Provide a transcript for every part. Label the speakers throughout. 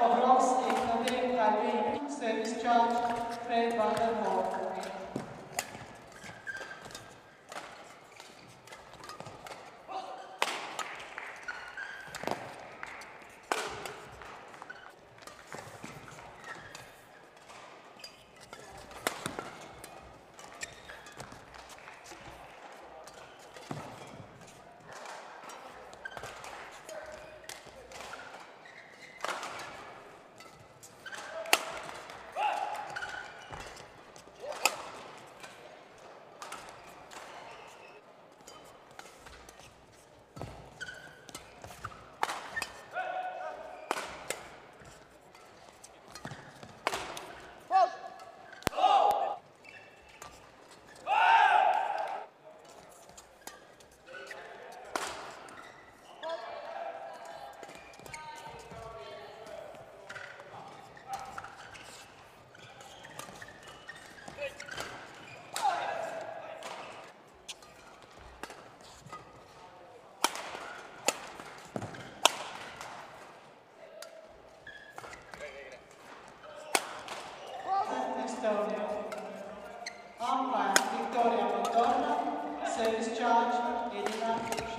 Speaker 1: of Ross A. Service Charge, the Vandervoort.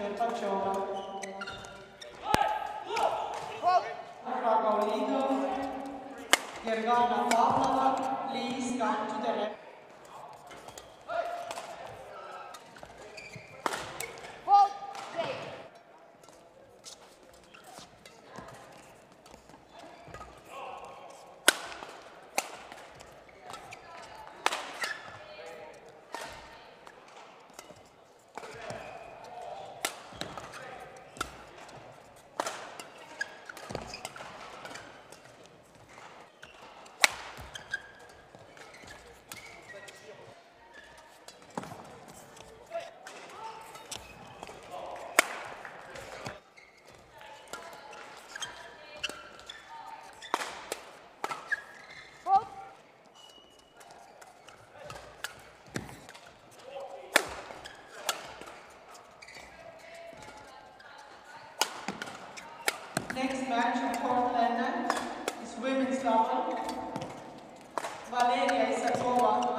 Speaker 1: per Pacciola ancora Paolino Gergana Pallava Lee Scantu Terreno. Silva, Valéria Isacoa